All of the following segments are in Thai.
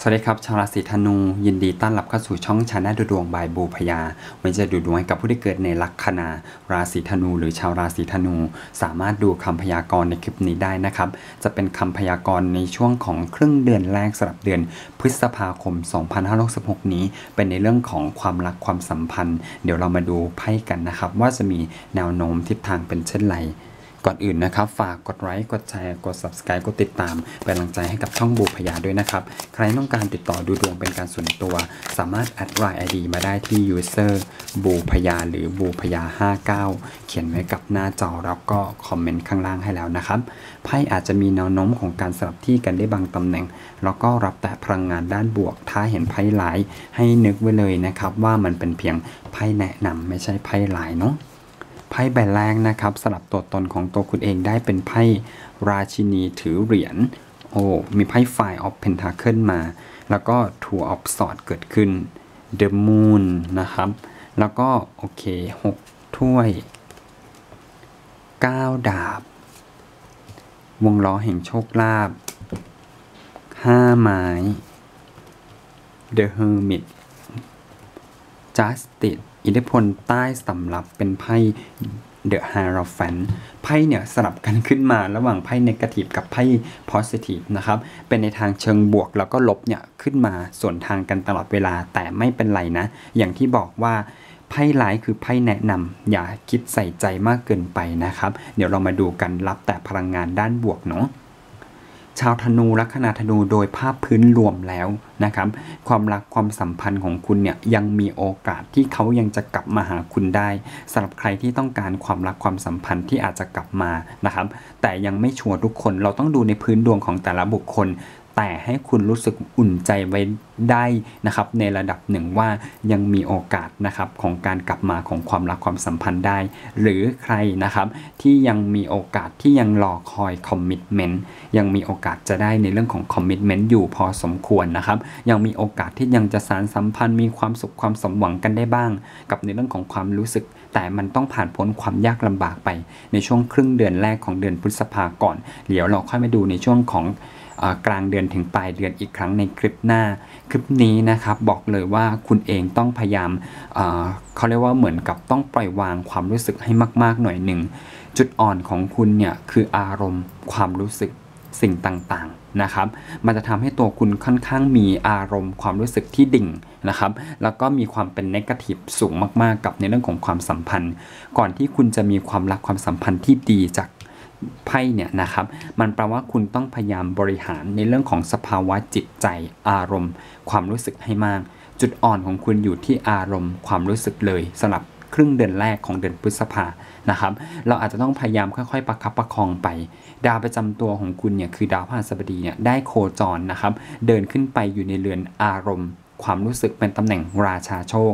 สวัสดีครับ ชาวราศีธนู ยินดีต้อนรับเข้าสู่ช่องชาแนลดูดวงบายบูพยาวันจะดูดวงให้กับผู้ที่เกิดในลัคนาราศีธนู หรือชาวราศีธนู สามารถดูคำพยากรณ์ในคลิปนี้ได้นะครับ จะเป็นคำพยากรณ์ในช่วงของครึ่งเดือนแรกสำหรับเดือน พฤษภาคม 2566 นี้ เป็นในเรื่องของความรักความสัมพันธ์ เดี๋ยวเรามาดูไพ่กันนะครับ ว่าจะมีแนวโน้มทิศทางเป็นเช่นไร ก่อนอื่นนะครับ ฝากกดไลค์กดแชร์กด subscribe กดติดตาม เป็นกำลังใจให้กับช่องบูพยาด้วยนะครับ ใครต้องการติดต่อดูดวงเป็นการส่วนตัว สามารถแอดไลน์ ID มาได้ที่ user บูพยาหรือบูพยา 59 เขียนไว้กับหน้าจอแล้วก็คอมเมนต์ข้างล่างให้แล้วนะครับไพ่อาจจะมีแนวโน้มของการสลับที่กันได้บางตำแหน่ง แล้วก็รับแต่พลังงานด้านบวก ถ้าเห็นไพ่หลายให้นึกไว้เลยนะครับว่ามันเป็นเพียงไพ่แนะนำไม่ใช่ไพ่หลายเนาะ พ่ใบแรกนะครับสลับตัวตนของตัวคุณเองได้เป็นไพ่ราชินีถือเหรียญโอ้มีไพ่ Five of Pentacle มา แล้วก็ Two of Swords เกิดขึ้น The Moon นะครับ แล้วก็ โอเค 6 ถ้วย 9 ดาบ วงล้อแห่งโชคลาภ5ไม้ The Hermit Justice อิทธิพลใต้สำรับเป็นไพ่ The Hierophant ไพ่เนี่ยสลับกันขึ้นมาระหว่างไพ่ Negative กับไพ่ Positive นะครับเป็นในทางเชิงบวกแล้วก็ลบเนี่ยขึ้นมาส่วนทางกันตลอดเวลาแต่ไม่เป็นไรนะ อย่างที่บอกว่าไพ่ร้ายคือไพ่แนะนำอย่าคิดใส่ใจมากเกินไปนะครับ เดี๋ยวเรามาดูกันรับแต่พลังงานด้านบวกเนาะ ชาวธนูลัคนาธนูโดยภาพพื้นรวมแล้วนะครับ ความรักความสัมพันธ์ของคุณเนี่ยยังมีโอกาสที่เขายังจะกลับมาหาคุณได้สำหรับใครที่ต้องการความรักความสัมพันธ์ที่อาจจะกลับมานะครับ แต่ยังไม่ชัวร์ทุกคนเราต้องดูในพื้นดวงของแต่ละบุคคล แต่ให้คุณรู้สึกอุ่นใจไว้ได้นะครับในระดับหนึ่งว่ายังมีโอกาสนะครับของการกลับมาของความรักความสัมพันธ์ได้ หรือใครนะครับที่ยังมีโอกาสที่ยังรอคอย commitment ยังมีโอกาสจะได้ในเรื่องของ commitment อยู่พอสมควรนะครับยังมีโอกาสที่ยังจะสานสัมพันธ์มีความสุขความสมหวังกันได้บ้าง กับในเรื่องของความรู้สึก แต่มันต้องผ่านพ้นความยากลำบากไป ในช่วงครึ่งเดือนแรกของเดือนพฤษภาก่อนเดี๋ยวเราค่อยมาดูในช่วงของ กลางเดือนถึงปลายเดือนอีกครั้งในคลิปหน้า คลิปนี้นะครับบอกเลยว่าคุณเองต้องพยายามเขาเรียกว่าเหมือนกับต้องปล่อยวางความรู้สึกให้มาก ๆ หน่อยหนึ่ง จุดอ่อนของคุณเนี่ยคืออารมณ์ความรู้สึกสิ่งต่างๆนะครับ มันจะทำให้ตัวคุณค่อนข้างมีอารมณ์ความรู้สึกที่ดิ่งนะครับ แล้วก็มีความเป็นนกาทีฟสูงมากๆ กับในเรื่องของความสัมพันธ์ ก่อนที่คุณจะมีความรักความสัมพันธ์ที่ดีจาก ไพ่เนี่ยนะครับ มันแปลว่าคุณต้องพยายามบริหารในเรื่องของสภาวะจิตใจอารมณ์ ความรู้สึกให้มาก จุดอ่อนของคุณอยู่ที่อารมณ์ ความรู้สึกเลยสำหรับครึ่งเดือนแรกของเดือนพฤษภานะครับ เราอาจจะต้องพยายามค่อยๆ ประคับประคองไป ดาวประจำตัวของคุณเนี่ยคือดาวพฤหัสบดีเนี่ยได้โคจรนะครับ เดินขึ้นไปอยู่ในเรือนอารมณ์ ความรู้สึกเป็นตำแหน่งราชาโชค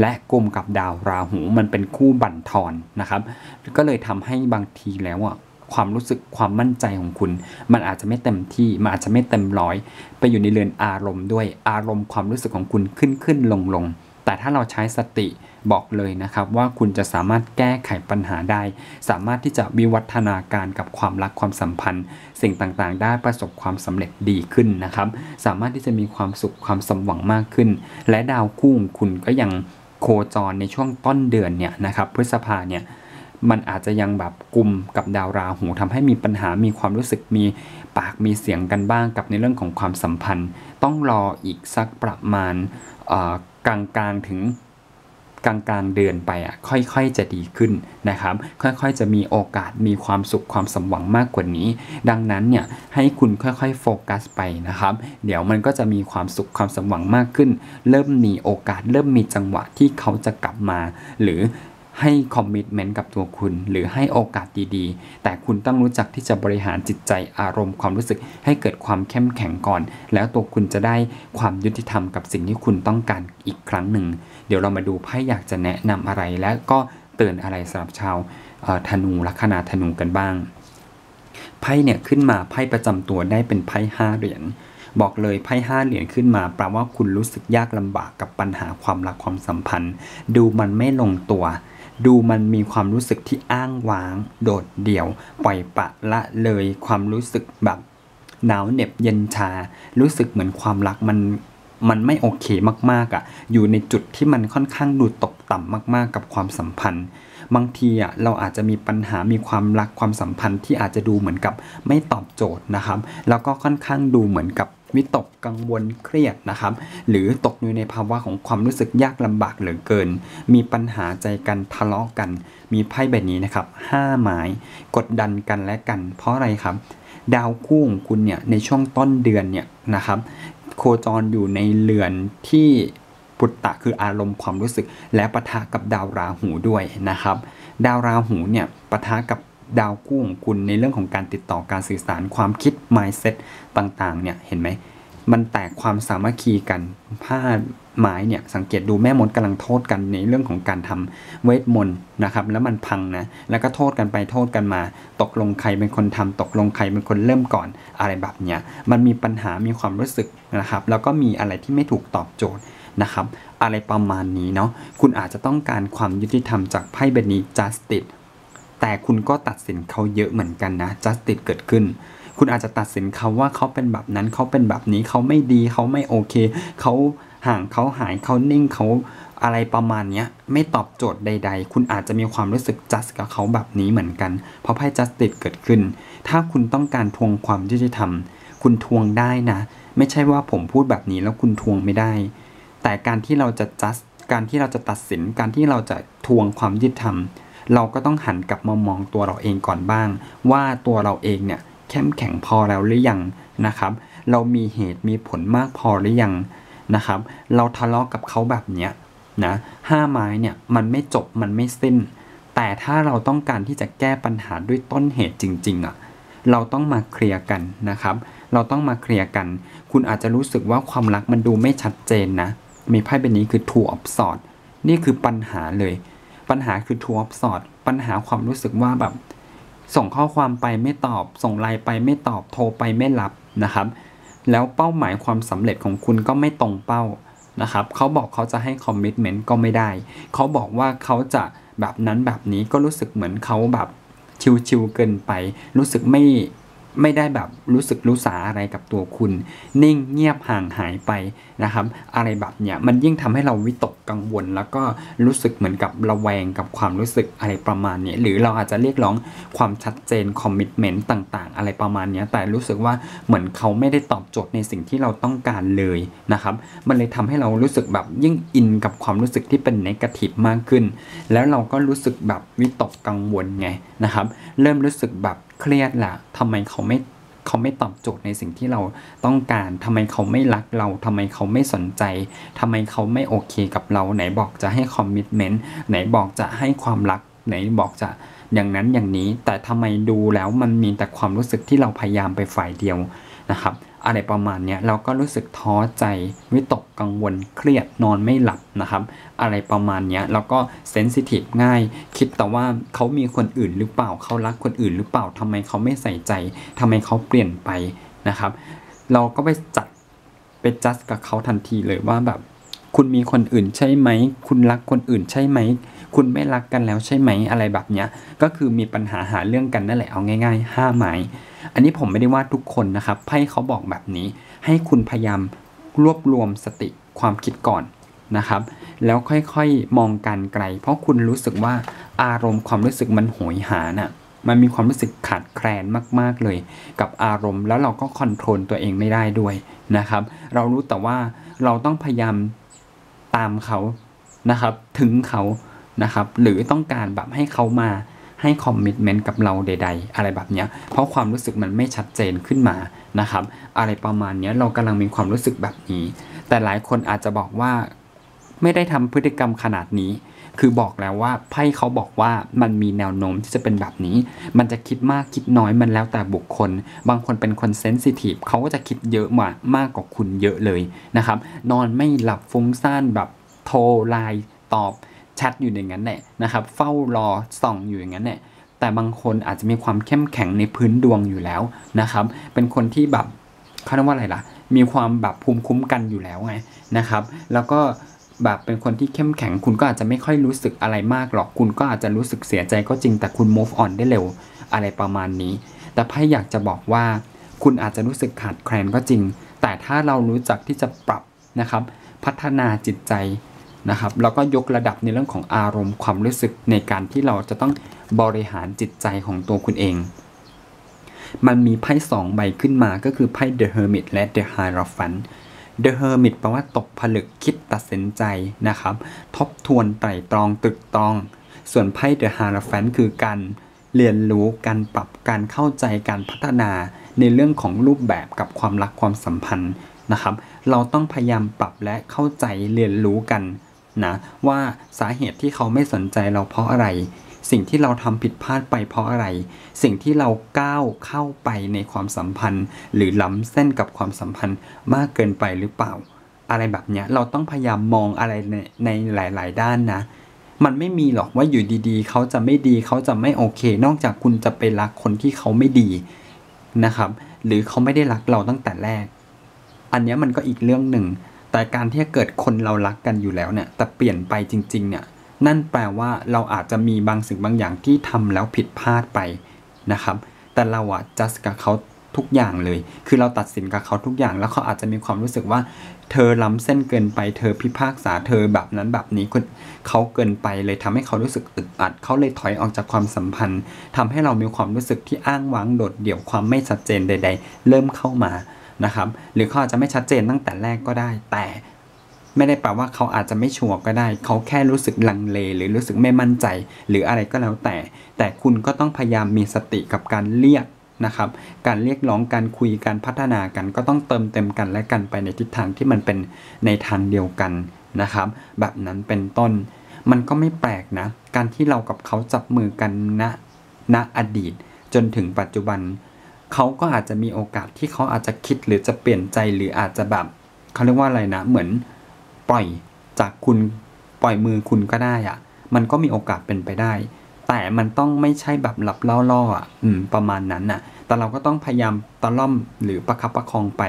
และกลมกับดาวราหูมันเป็นคู่บั่นทอนนะครับ ก็เลยทำให้บางทีแล้วอะ ความรู้สึกความมั่นใจของคุณ มันอาจจะไม่เต็มที่มันอาจจะไม่เต็มร้อย ไปอยู่ในเรือนอารมณ์ด้วยอารมณ์ความรู้สึกของคุณขึ้นขึ้นลงลงแต่ถ้าเราใช้สติบอกเลยนะครับว่าคุณจะสามารถแก้ไขปัญหาได้ สามารถที่จะวิวัฒนาการกับความรักความสัมพันธ์ สิ่งต่างๆ ได้ประสบความสำเร็จดีขึ้นนะครับ สามารถที่จะมีความสุขความสมหวังมากขึ้น และดาวคู่ของคุณก็ยังโคจรในช่วงต้นเดือนเนี่ยนะครับพฤษภาเนี่ย มันอาจจะยังแบบกลุ่มกับดาวราหูทำให้มีปัญหามีความรู้สึกมีปากมีเสียงกันบ้างกับในเรื่องของความสัมพันธ์ ต้องรออีกสักประมาณกลางกลางถึงกลางกลางเดือนไปอะค่อยๆจะดีขึ้นนะครับ ค่อยๆจะมีโอกาสมีความสุขความสมหวังมากกว่านี้ ดังนั้นเนี่ยให้คุณค่อยๆโฟกัสไปนะครับ เดี๋ยวมันก็จะมีความสุขความสมหวังมากขึ้น เริ่มมีโอกาส เริ่มมีจังหวะที่เขาจะกลับมา หรือ ให้คอมมิชเมนต์กับตัวคุณ หรือให้โอกาสดีๆ แต่คุณต้องรู้จักที่จะบริหารจิตใจอารมณ์ความรู้สึกให้เกิดความเข้มแข็งก่อน แล้วตัวคุณจะได้ความยุติธรรมกับสิ่งที่คุณต้องการอีกครั้งหนึ่ง เดี๋ยวเรามาดูไพ่อยากจะแนะนำอะไรและก็เตือนอะไรสำหรับชาวธนูลัคนาธนูกันบ้าง ไพ่เนี่ยขึ้นมาไพ่ประจำตัวได้เป็นไพ่ห้าเหรียญบอกเลยไพ่ห้าเหรียญขึ้นมาแปลว่าคุณรู้สึกยากลำบากกับปัญหาความรักความสัมพันธ์ ดูมันไม่ลงตัว ดูมันมีความรู้สึกที่อ้างว้าง โดดเดี่ยว ปล่อยปะละเลยความรู้สึกแบบหนาวเหน็บเย็นชา รู้สึกเหมือนความรักมันมันไม่โอเคมากๆอะ่ะ อยู่ในจุดที่มันค่อนข้างดูตกต่ำมากๆ กับความสัมพันธ์ บางทีอะเราอาจจะมีปัญหา มีความรักความสัมพันธ์ที่อาจจะดูเหมือนกับไม่ตอบโจทย์นะครับ แล้วก็ค่อนข้างดูเหมือนกับ วิตกกังวลเครียดนะครับ หรือตกอยู่ในภาวะของความรู้สึกยากลำบากเหลือเกิน มีปัญหาใจกันทะเลาะกัน มีไพ่ใบนี้นะครับห้าไม้กดดันกันและกัน เพราะอะไรครับ ดาวคู่ของคุณเนี่ยในช่วงต้นเดือนเนี่ยนะครับ โคจรอยู่ในเรือนที่ปุตตะคืออารมณ์ความรู้สึก และปะทะกับดาวราหูด้วยนะครับ ดาวราหูเนี่ยปะทะกับ ดาวคู่ของคุณในเรื่องของการติดต่อการสื่อสารความคิด mindset ต่างๆ เนี่ยเห็นไหมมันแตกความสามัคคีกันผ้าไม้เนี่ยสังเกตดูแม่มดกำลังโทษกันในเรื่องของการทำเวทมนต์นะครับแล้วมันพังนะแล้วก็โทษกันไปโทษกันมา ตกลงใครเป็นคนทำตกลงใครเป็นคนเริ่มก่อนอะไรแบบเนี้ยมันมีปัญหามีความรู้สึกนะครับ แล้วก็มีอะไรที่ไม่ถูกตอบโจทย์นะครับ อะไรประมาณนี้เนาะคุณอาจจะต้องการความยุติธรรมจากไพ่ใบนี้ justice แต่คุณก็ตัดสินเขาเยอะเหมือนกันนะ justice เกิดขึ้น คุณอาจจะตัดสินเขาว่าเขาเป็นแบบนั้นเขาเป็นแบบนี้เขาไม่ดีเขาไม่โอเคเขาห่างเขาหายเขานิ่งเขาอะไรประมาณนี้ไม่ตอบโจทย์ใด ๆ คุณอาจจะมีความรู้สึกจัสกับเขาแบบนี้เหมือนกัน เพราะไพ่ justice เกิดขึ้น ถ้าคุณต้องการทวงความยุติธรรม คุณทวงได้นะ ไม่ใช่ว่าผมพูดแบบนี้แล้วคุณทวงไม่ได้ แต่การที่เราจะจัสการที่เราจะตัดสินการที่เราจะทวงความยุติธรรม เราก็ต้องหันกลับมามองตัวเราเองก่อนบ้าง ว่าตัวเราเองเนี่ยเข้มแข็งพอแล้วหรือยังนะครับ เรามีเหตุมีผลมากพอหรือยังนะครับ เราทะเลาะกับเขาแบบเนี้ยนะห้าไม้เนี่ยมันไม่จบมันไม่สิ้น แต่ถ้าเราต้องการที่จะแก้ปัญหาด้วยต้นเหตุจริง ๆอะ่ะเราต้องมาเคลียร์กันนะครับ เราต้องมาเคลียร์กัน คุณอาจจะรู้สึกว่าความรักมันดูไม่ชัดเจนนะ มีไพ่ใบนี้คือ two of swords นี่คือปัญหาเลย ปัญหาคือ two of swords ปัญหาความรู้สึกว่าแบบ ส่งข้อความไปไม่ตอบ ส่งไลน์ไปไม่ตอบโทรไปไม่รับนะครับ แล้วเป้าหมายความสำเร็จของคุณก็ไม่ตรงเป้านะครับเขาบอกเขาจะให้คอมมิชเมนต์ก็ไม่ได้ เขาบอกว่าเขาจะแบบนั้นแบบนี้ก็รู้สึกเหมือนเขาแบบชิวๆเกินไป รู้สึกไม่ ไม่ได้แบบรู้สึกรู้สาอะไรกับตัวคุณ นิ่งเงียบห่างหายไปนะครับ อะไรแบบเนี้ยมันยิ่งทำให้เราวิตกกังวล แล้วก็รู้สึกเหมือนกับระแวงกับความรู้สึกอะไรประมาณนี้หรือเราอาจจะเรียกร้องความชัดเจน commitment ต่าง ๆ อะไรประมาณนี้แต่รู้สึกว่าเหมือนเขาไม่ได้ตอบโจทย์ในสิ่งที่เราต้องการเลยนะครับ มันเลยทำให้เรารู้สึกแบบยิ่งอินกับความรู้สึกที่เป็น negative มากขึ้น แล้วเราก็รู้สึกแบบวิตกกังวลไงนะครับ เริ่มรู้สึกแบบ เครียดแหละทำไมเขาไม่เขาไม่ตอบโจทย์ในสิ่งที่เราต้องการทำไมเขาไม่รักเราทำไมเขาไม่สนใจทำไมเขาไม่โอเคกับเรา ไหนบอกจะให้ commitment ไหนบอกจะให้ความรัก ไหนบอกจะอย่างนั้นอย่างนี้ แต่ทำไมดูแล้วมันมีแต่ความรู้สึกที่เราพยายามไปฝ่ายเดียว นะครับอะไรประมาณนี้เราก็รู้สึกท้อใจวิตกกังวลเครียดนอนไม่หลับนะครับ อะไรประมาณนี้แล้วก็เซนซิทีฟง่าย คิดแต่ว่าเขามีคนอื่นหรือเปล่าเขารักคนอื่นหรือเปล่าทำไมเขาไม่ใส่ใจทำไมเขาเปลี่ยนไปนะครับ เราก็ไปจัดไปจัดกับเขาทันทีเลยว่าแบบ คุณมีคนอื่นใช่ไหม คุณรักคนอื่นใช่ไหม คุณไม่รักกันแล้วใช่ไหมอะไรแบบเนี้ย ก็คือมีปัญหาหาเรื่องกันนั่นแหละเอาง่ายๆห้าไม้อันนี้ผมไม่ได้ว่าทุกคนนะครับไพ่เขาบอกแบบนี้ ให้คุณพยายามรวบรวมสติความคิดก่อนนะครับ แล้วค่อยๆมองการไกล เพราะคุณรู้สึกว่าอารมณ์ความรู้สึกมันโหยหาน่ะมันมีความรู้สึกขาดแคลนมาก ๆ เลย กับอารมณ์แล้วเราก็คอนโทรลตัวเองไม่ได้ด้วยนะครับ เรารู้แต่ว่าเราต้องพยายาม ตามเขานะครับ ถึงเขานะครับ หรือต้องการแบบให้เขามาให้คอมมิชเมนต์กับเราใด ๆ อะไรแบบเนี้ย เพราะความรู้สึกมันไม่ชัดเจนขึ้นมานะครับ อะไรประมาณเนี้ยเรากำลังมีความรู้สึกแบบนี้ แต่หลายคนอาจจะบอกว่า ไม่ได้ทำพฤติกรรมขนาดนี้ คือบอกแล้วว่าไพ่เขาบอกว่ามันมีแนวโน้มที่จะเป็นแบบนี้ มันจะคิดมากคิดน้อยมันแล้วแต่บุคคล บางคนเป็นคนเซนซิทีฟเขาก็จะคิดเยอะมากมากกว่าคุณเยอะเลยนะครับ นอนไม่หลับฟุ้งซ่านแบบโทรไลน์ตอบแชทอยู่อย่างนั้นแหละนะครับ เฝ้ารอส่องอยู่อย่างนั้นแหละแต่บางคนอาจจะมีความเข้มแข็งในพื้นดวงอยู่แล้วนะครับ เป็นคนที่แบบเขาเรียกว่าอะไรล่ะ มีความแบบภูมิคุ้มกันอยู่แล้วไงนะครับ แล้วก็ แบบเป็นคนที่เข้มแข็ง คุณก็อาจจะไม่ค่อยรู้สึกอะไรมากหรอก คุณก็อาจจะรู้สึกเสียใจก็จริง แต่คุณ move on ได้เร็วอะไรประมาณนี้ แต่ไพ่อยากจะบอกว่า คุณอาจจะรู้สึกขาดแคลนก็จริง แต่ถ้าเรารู้จักที่จะปรับนะครับ พัฒนาจิตใจนะครับ แล้วก็ยกระดับในเรื่องของอารมณ์ความรู้สึกในการที่เราจะต้องบริหารจิตใจของตัวคุณเอง มันมีไพ่สองใบขึ้นมาก็คือไพ่ The Hermit และ The Hierophant The Hermit แปลว่าตกผลึกคิดตัดสินใจนะครับ ทบทวนไตร่ตรองตึกตรอง ส่วนไพ่ The Hierophant คือการเรียนรู้การปรับการเข้าใจการพัฒนาในเรื่องของรูปแบบกับความรักความสัมพันธ์นะครับ เราต้องพยายามปรับและเข้าใจเรียนรู้กันนะว่าสาเหตุที่เขาไม่สนใจเราเพราะอะไร สิ่งที่เราทำผิดพลาดไปเพราะอะไร สิ่งที่เราก้าวเข้าไปในความสัมพันธ์ หรือล้ำเส้นกับความสัมพันธ์มากเกินไปหรือเปล่า อะไรแบบเนี้ยเราต้องพยายามมองอะไรในในหลาย ๆ ด้านนะ มันไม่มีหรอกว่าอยู่ดีๆ เขาจะไม่ดีเขาจะไม่โอเค นอกจากคุณจะไปรักคนที่เขาไม่ดีนะครับ หรือเขาไม่ได้รักเราตั้งแต่แรก อันนี้มันก็อีกเรื่องหนึ่งแต่การที่เกิดคนเรารักกันอยู่แล้วเนี่ยแต่เปลี่ยนไปจริง ๆ เนี่ย นั่นแปลว่าเราอาจจะมีบางสิ่งบางอย่างที่ทำแล้วผิดพลาดไปนะครับ แต่เราอะจัดกับเขาทุกอย่างเลย คือเราตัดสินกับเขาทุกอย่าง แล้วเขาอาจจะมีความรู้สึกว่า เธอล้ำเส้นเกินไป เธอพิพากษา เธอแบบนั้นแบบนี้เขาเกินไปเลยทำให้เขารู้สึกอึดอัด เขาเลยถอยออกจากความสัมพันธ์ทำให้เรามีความรู้สึกที่อ้างว้างโดดเดี่ยว ความไม่ชัดเจนใด ๆ เริ่มเข้ามา นะครับ หรือเขาอาจจะไม่ชัดเจนตั้งแต่แรกก็ได้ แต่ ไม่ได้แปลว่าเขาอาจจะไม่ชัวร์ก็ได้ เขาแค่รู้สึกลังเล หรือรู้สึกไม่มั่นใจ หรืออะไรก็แล้วแต่ แต่คุณก็ต้องพยายามมีสติกับการเรียกนะครับ การเรียกร้องการคุยการพัฒนากันก็ต้องเติมเต็มกันและกันไปในทิศทางที่มันเป็นในทางเดียวกันนะครับ แบบนั้นเป็นต้น มันก็ไม่แปลกนะ การที่เรากับเขาจับมือกันณณอดีต จนถึงปัจจุบัน เขาก็อาจจะมีโอกาสที่เขาอาจจะคิดหรือจะเปลี่ยนใจหรืออาจจะแบบเขาเรียกว่าอะไรนะ เหมือน ปล่อยจากคุณปล่อยมือคุณก็ได้อะมันก็มีโอกาสเป็นไปได้ แต่มันต้องไม่ใช่แบบหลับล่อๆอะอืมประมาณนั้นน่ะ แต่เราก็ต้องพยายามตะล่อมหรือประคับประคองไป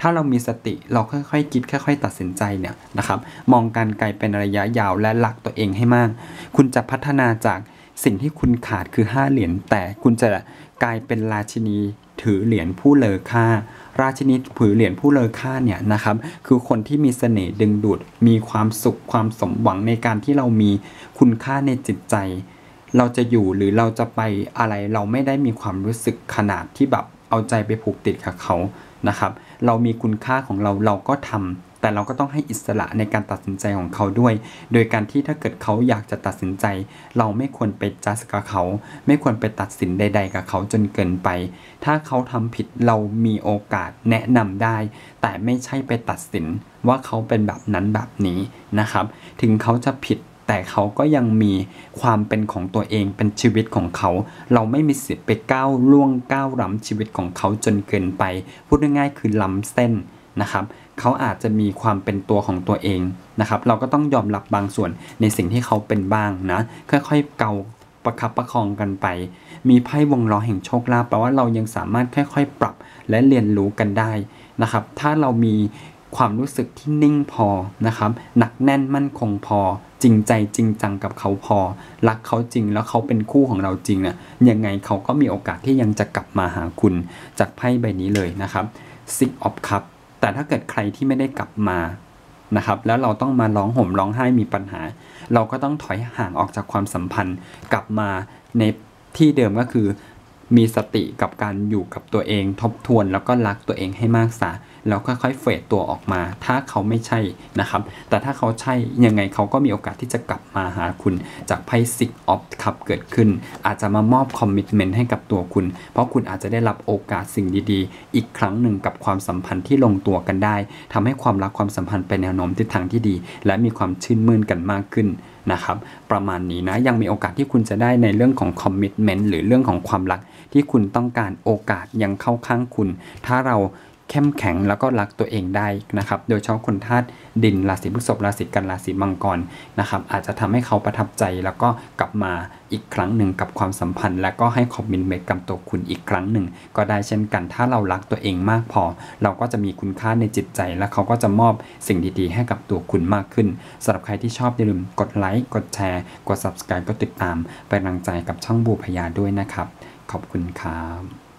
ถ้าเรามีสติเราค่อยๆคิดค่อย ๆ ตัดสินใจเนี่ยนะครับ มองการไกลเป็นระยะยาวและหลักตัวเองให้มาก คุณจะพัฒนาจากสิ่งที่คุณขาดคือ 5 เหรียญแต่คุณจะกลายเป็นราชินี ถือเหรียญผู้เลอค่า ราชินีผือเหรียญผู้เลอค่าเนี่ยนะครับ คือคนที่มีเสน่ห์ดึงดูด มีความสุขความสมหวังในการที่เรามีคุณค่าในจิตใจ เราจะอยู่หรือเราจะไปอะไรเราไม่ได้มีความรู้สึกขนาดที่แบบเอาใจไปผูกติดกับเขานะครับ เรามีคุณค่าของเราเราก็ทำ แต่เราก็ต้องให้อิสระในการตัดสินใจของเขาด้วย โดยการที่ถ้าเกิดเขาอยากจะตัดสินใจ เราไม่ควรไปจัดกับเขา ไม่ควรไปตัดสินใด ๆ กับเขาจนเกินไป ถ้าเขาทำผิดเรามีโอกาสแนะนำได้ แต่ไม่ใช่ไปตัดสินว่าเขาเป็นแบบนั้นแบบนี้นะครับ ถึงเขาจะผิดแต่เขาก็ยังมีความเป็นของตัวเองเป็นชีวิตของเขา เราไม่มีสิทธิ์ไปก้าวล่วงก้าวล้ำชีวิตของเขาจนเกินไป พูดง่ายๆคือล้ำเส้นนะครับ เขาอาจจะมีความเป็นตัวของตัวเองนะครับเราก็ต้องยอมรับบางส่วนในสิ่งที่เขาเป็นบ้างนะค่อยๆเกาประคับประคองกันไป มีไพ่วงล้อแห่งโชคลาภแปลว่าเรายังสามารถค่อยๆ ปรับและเรียนรู้กันได้นะครับ ถ้าเรามีความรู้สึกที่นิ่งพอนะครับหนักแน่นมั่นคงพอ จริงใจจริงจังกับเขาพอ รักเขาจริงแล้วเขาเป็นคู่ของเราจริงนะ่ะยังไงเขาก็มีโอกาสที่ยังจะกลับมาหาคุณจากไพ่ใบนี้เลยนะครับ Six of Cups แต่ถ้าเกิดใครที่ไม่ได้กลับมานะครับ แล้วเราต้องมาร้องห่มร้องไห้มีปัญหา เราก็ต้องถอยห่างออกจากความสัมพันธ์กลับมาในที่เดิมก็คือ มีสติกับการอยู่กับตัวเองทบทวนแล้วก็รักตัวเองให้มากสา แล้วค่อยๆเฟดตัวออกมา ถ้าเขาไม่ใช่นะครับ แต่ถ้าเขาใช่ยังไงเขาก็มีโอกาสที่จะกลับมาหาคุณจากไพ่ซิกออฟคับเกิดขึ้น อาจจะมามอบคอมมิชเมนต์ให้กับตัวคุณ เพราะคุณอาจจะได้รับโอกาสสิ่งดีๆ อีกครั้งหนึ่งกับความสัมพันธ์ที่ลงตัวกันได้ทำให้ความรักความสัมพันธ์ไปแนวโน้มทิศทางที่ดี และมีความชื่นมื่นกันมากขึ้นนะครับประมาณนี้นะยังมีโอกาสที่คุณจะได้ในเรื่องของ commitment หรือเรื่องของความรักที่คุณต้องการโอกาสยังเข้าข้างคุณ ถ้าเรา เข้มแข็งแล้วก็รักตัวเองได้นะครับ โดยเฉพาะคนธาตุดินราศีพฤษภราศีกันย์ราศีมังกรนะครับอาจจะทำให้เขาประทับใจแล้วก็กลับมาอีกครั้งหนึ่งกับความสัมพันธ์ และก็ให้ commitment กับตัวคุณอีกครั้งหนึ่ง ก็ได้เช่นกัน ถ้าเรารักตัวเองมากพอ เราก็จะมีคุณค่าในจิตใจ และเขาก็จะมอบสิ่งดีๆ ให้กับตัวคุณมากขึ้นสำหรับใครที่ชอบอย่าลืมกดไลค์กดแชร์ กด subscribe กดติดตามเป็นกำลังใจกับช่องบูพยาด้วยนะครับ ขอบคุณครับ